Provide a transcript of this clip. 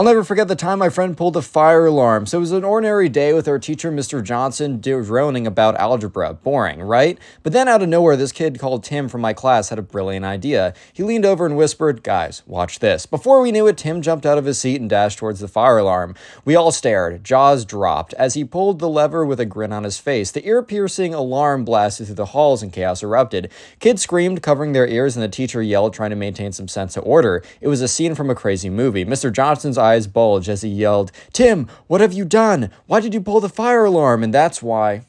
I'll never forget the time my friend pulled a fire alarm. So it was an ordinary day with our teacher, Mr. Johnson, droning about algebra. Boring, right? But then out of nowhere, this kid called Tim from my class had a brilliant idea. He leaned over and whispered, Guys, watch this. Before we knew it, Tim jumped out of his seat and dashed towards the fire alarm. We all stared, jaws dropped, as he pulled the lever with a grin on his face. The ear piercing alarm blasted through the halls and chaos erupted. Kids screamed, covering their ears, and the teacher yelled, trying to maintain some sense of order. It was a scene from a crazy movie. Mr. Johnson's bulged as he yelled, Tim, what have you done? Why did you pull the fire alarm? And that's why